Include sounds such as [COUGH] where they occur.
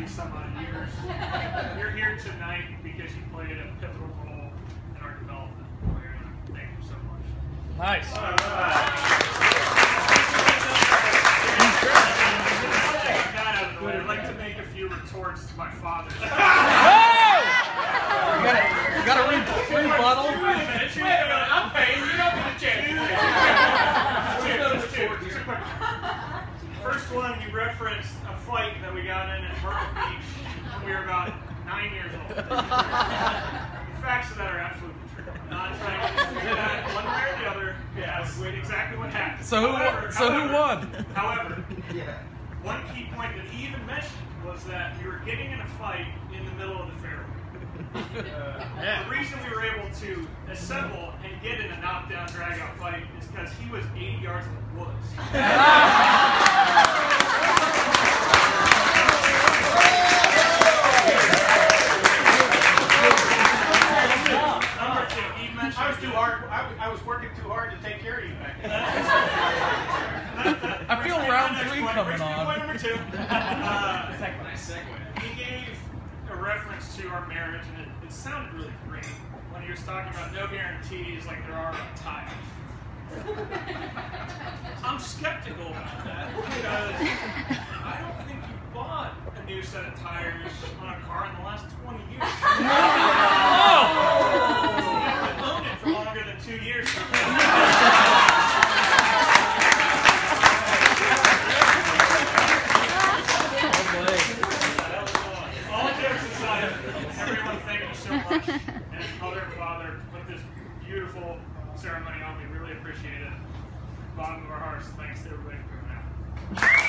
30 some odd years. You're here tonight because you played a pivotal role in our development. Thank you so much. Nice. I'd like to make a few retorts to my father. You gotta, you gotta re- rebuttal. Wait a minute, wait a minute, I'm paying, you don't get a chance. Two, two, two quick. First one, you referenced a fight that we got in at Myrtle Beach when we were about nine years old. The facts of that are absolutely true. I'm not trying to dispute that one way or the other. Yeah, that's exactly what happened. So who, However- so who won? However, one key point that he even mentioned was that we were getting in a fight in the middle of the fairway. Uh, yeah. The reason we were able to assemble and get in a knockdown drag-out fight is because he was 80 yards in the woods. [LAUGHS] too hard. I, was- I was working too hard to take care of you back then. [LAUGHS] I feel round three point, coming brings me to on. Point number two. [LAUGHS] Uh, Nice segue. he gave a reference to our marriage, and it, it sounded really great when he was talking about no guarantees like there are on tires. [LAUGHS] I'm skeptical about that because I don't think you bought a new set of tires on a car in the last 20 years. You haven't owned it for longer than two years. All jokes aside, everyone, thank you so much. Mother and father, put this beautiful ceremony on. We really appreciate it. Bottom of our hearts, thanks to everybody for coming out.